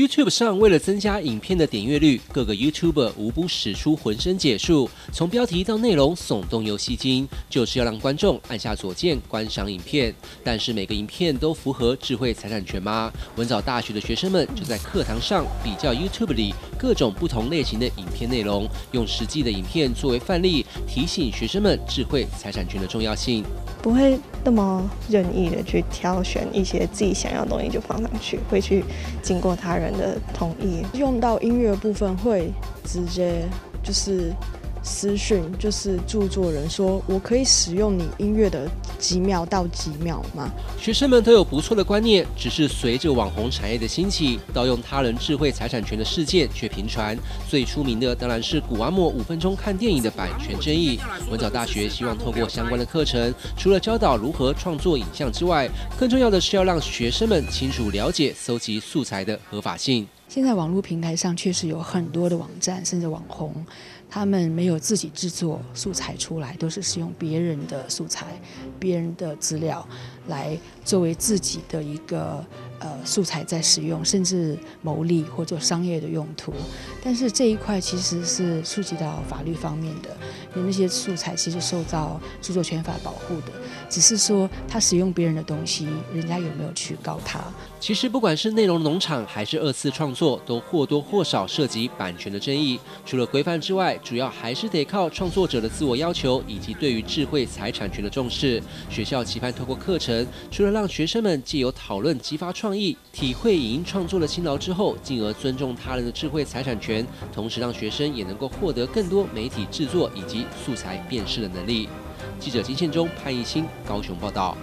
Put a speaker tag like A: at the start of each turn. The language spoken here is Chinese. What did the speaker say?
A: YouTube 上为了增加影片的点阅率，各个 YouTuber 无不使出浑身解数，从标题到内容耸动又吸睛，就是要让观众按下左键观赏影片。但是每个影片都符合智慧财产权吗？文藻大学的学生们就在课堂上比较 YouTube 里各种不同类型的影片内容，用实际的影片作为范例，提醒学生们智慧财产权的重要性。
B: 不会那么任意的去挑选一些自己想要的东西就放上去，会去经过他人的同意。
C: 用到音乐部分会直接就是。私讯就是著作人说：“我可以使用你音乐的几秒到几秒吗？”
A: 学生们都有不错的观念，只是随着网红产业的兴起，盗用他人智慧财产权的事件却频传。最出名的当然是古阿莫五分钟看电影的版权争议。文藻大学希望透过相关的课程，除了教导如何创作影像之外，更重要的是要让学生们清楚了解搜集素材的合法性。
D: 现在网络平台上确实有很多的网站，甚至网红，他们没有自己制作素材出来，都是使用别人的素材、别人的资料来作为自己的一个呃素材在使用，甚至牟利或者商业的用途。但是这一块其实是触及到法律方面的，因为那些素材其实受到著作权法保护的，只是说他使用别人的东西，人家有没有去告他？
A: 其实不管是内容农场还是二次创作，都或多或少涉及版权的争议。除了规范之外，主要还是得靠创作者的自我要求以及对于智慧财产权的重视。学校期盼透过课程，除了让学生们借由讨论激发创创意，体会影音创作的辛劳之后，进而尊重他人的智慧财产权，同时让学生也能够获得更多媒体制作以及素材辨识的能力。记者金宪忠、潘艺清高雄报道。